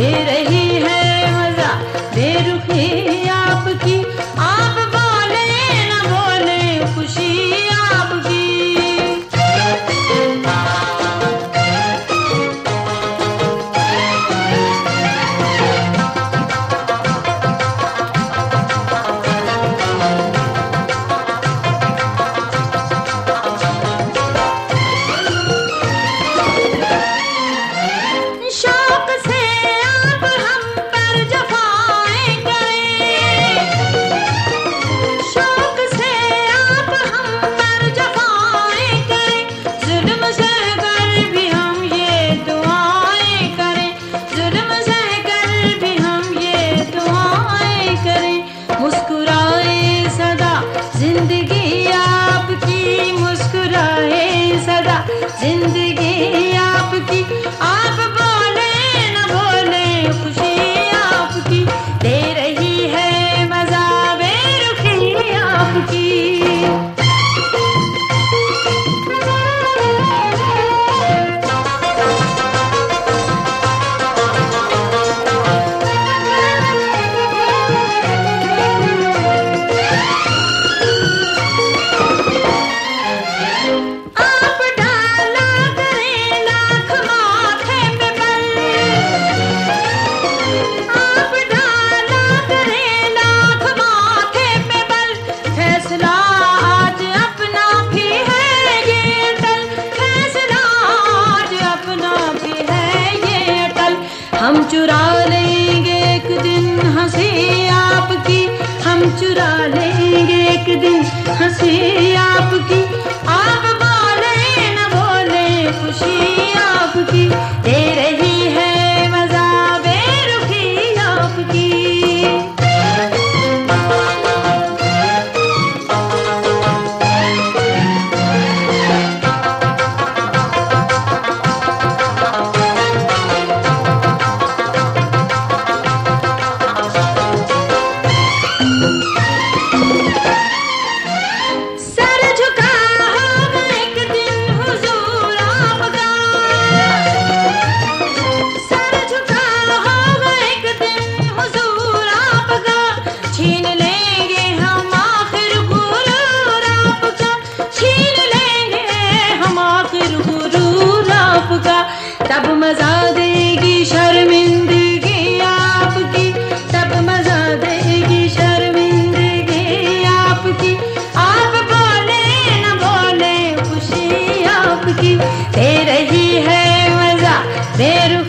Hare ज़िंदगी रही है मज़ा मेरू